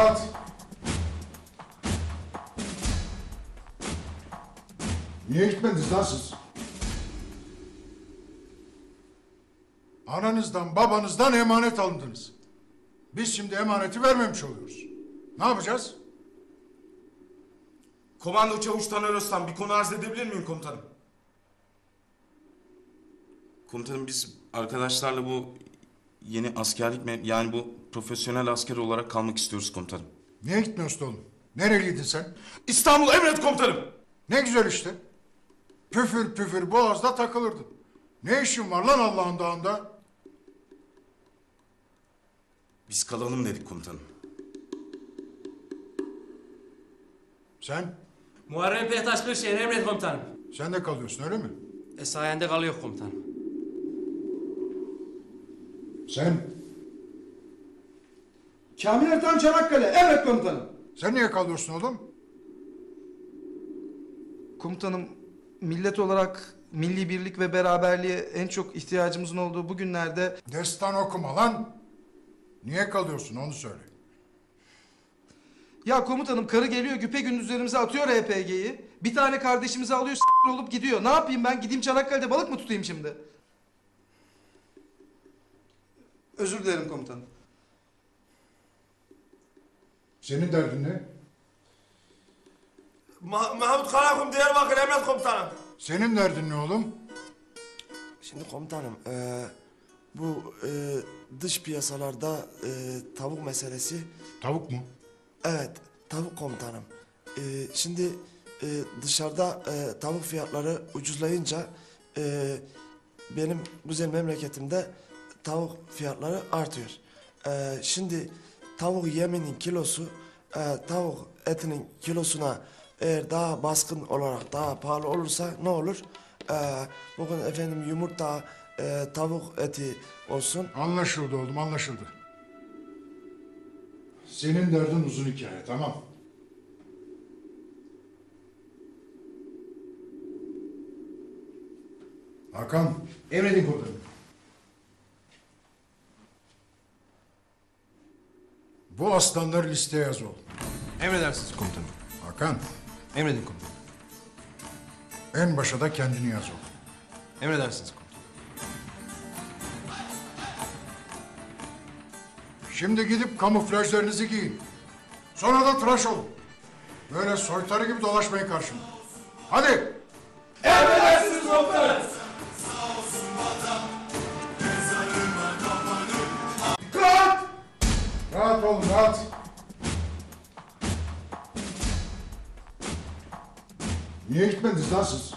rahat. Niye gitmediniz lan siz? Ananızdan babanızdan emanet alındınız. Biz şimdi emaneti vermemiş oluyoruz. Ne yapacağız? Komando Çavuş Taner Öztan bir konu arz edebilir miyim komutanım? Komutanım biz arkadaşlarla bu yeni askerlik me- yani bu profesyonel asker olarak kalmak istiyoruz komutanım. Niye gitmiyorsun oğlum? Nereliydin sen? İstanbul emret komutanım. Ne güzel işte. Püfür püfür boğazda takılırdın. Ne işin var lan Allah'ın dağında? Biz kalalım dedik komutanım. Sen? Muharrem Pehtaş Kırşehir emret komutanım. Sen de kalıyorsun öyle mi? E sayende kalıyor komutanım. Sen? Kamil Ertan Çanakkale. Evet komutanım. Sen niye kalıyorsun oğlum? Komutanım millet olarak milli birlik ve beraberliğe en çok ihtiyacımızın olduğu bu günlerde Destan okuma lan. Niye kalıyorsun onu söyle. ya komutanım karı geliyor güpe gündüzlerimize atıyor RPG'yi. Bir tane kardeşimizi alıyor s*** olup gidiyor. Ne yapayım ben gideyim Çanakkale'de balık mı tutayım şimdi? Özür dilerim komutanım. Senin derdin ne? Ma Mahmut Karakum Diyarbakır Emret Komutanım. Senin derdin ne oğlum? Şimdi komutanım eee, bu eee, dış piyasalarda eee, tavuk meselesi Tavuk mu? evet tavuk komutanım. Eee, şimdi eee, dışarıda eee, tavuk fiyatları ucuzlayınca eee, benim güzel memleketimde tavuk fiyatları artıyor. Eee, şimdi tavuk yeminin kilosu eee, tavuk etinin kilosuna eğer daha baskın olarak daha pahalı olursa ne olur? Eee, bugün efendim yumurta, eee, tavuk eti olsun. Anlaşıldı oğlum anlaşıldı. Senin derdin uzun hikaye tamam. Hakan. Emredin komutanım. Bu aslanları listeye yaz oğlum. Emredersiniz komutanım. Hakan. Emredin komutanım. En başa da kendini yaz oğlum. Emredersiniz komutanım. Şimdi gidip kamuflajlarınızı giyin. Sonra da tıraş olun. Böyle soytarı gibi dolaşmayın karşımda. Hadi. Rahat! Rahat. Niye gitmediniz lan siz?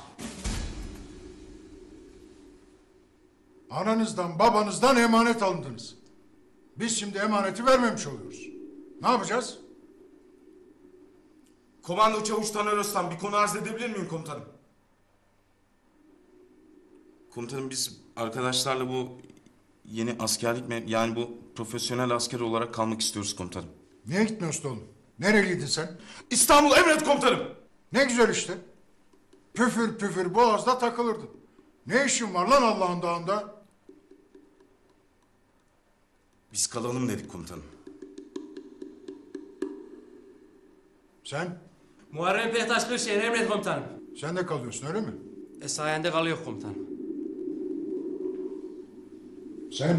Ananızdan, babanızdan emanet alındınız. Biz şimdi emaneti vermemiş oluyoruz. Ne yapacağız? Komando Çavuş Taner Öztan bir konu arz edebilir miyim komutanım? Komutanım biz arkadaşlarla bu yeni askerlik me- yani bu profesyonel asker olarak kalmak istiyoruz komutanım. Niye gitmiyorsun oğlum? Nereliydin sen? İstanbul emret komutanım. Ne güzel işte. Püfür püfür boğazda takılırdın. Ne işin var lan Allah'ın dağında? Biz kalalım dedik komutanım. Sen? Muharrem Pehtaş Kırşehir emret komutanım. Sen de kalıyorsun öyle mi? E sayende kalıyor komutanım. Sen?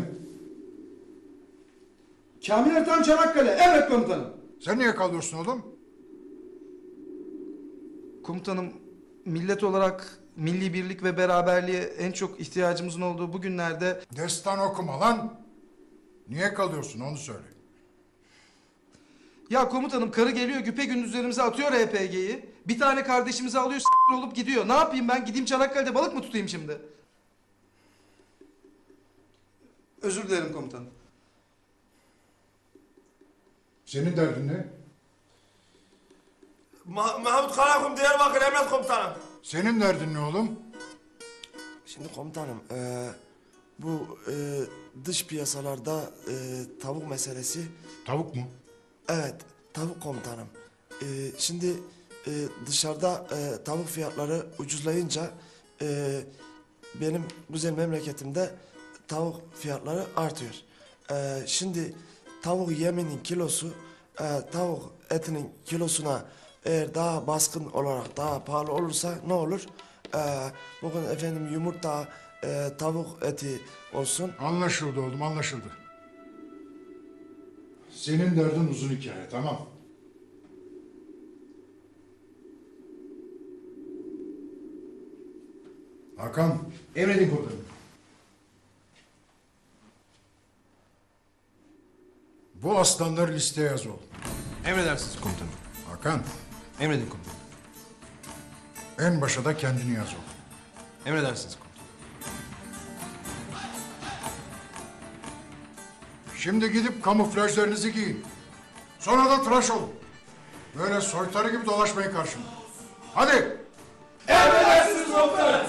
Kamil Ertan Çanakkale. Evet komutanım. Sen niye kalıyorsun oğlum? Komutanım millet olarak milli birlik ve beraberliğe en çok ihtiyacımızın olduğu bu günlerde Destan okuma lan. Niye kalıyorsun onu söyle. Ya komutanım karı geliyor güpe gündüzlerimize atıyor RPG'yi. Bir tane kardeşimizi alıyor s*** olup gidiyor. Ne yapayım ben gideyim Çanakkale'de balık mı tutayım şimdi? Özür dilerim komutanım. Senin derdin ne? Ma Mahmut Karakum Diyarbakır Emret Komutanım. Senin derdin ne oğlum? Şimdi komutanım eee, bu eee, dış piyasalarda eee, tavuk meselesi Tavuk mu? Evet, tavuk komutanım. Ee, şimdi e, dışarıda e, tavuk fiyatları ucuzlayınca e, benim güzel memleketimde tavuk fiyatları artıyor. Ee, şimdi tavuk yeminin kilosu e, tavuk etinin kilosuna eğer daha baskın olarak daha pahalı olursa ne olur? E, bugün efendim yumurta, e, tavuk eti olsun. Anlaşıldı oğlum anlaşıldı. Senin derdin uzun hikaye tamam. Hakan Emredin komutanım. Bu aslanları listeye yaz oğlum. Emredersiniz komutanım. Hakan Emredin komutanım. en başa da kendini yaz oğlum. Emredersiniz komutanım. Şimdi gidip kamuflajlarınızı giyin. Sonra da tıraş olun. Böyle soytarı gibi dolaşmayın karşımda. Hadi. Emredersiniz komutanım.